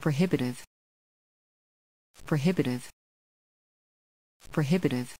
prohibitive. Prohibitive. Prohibitive.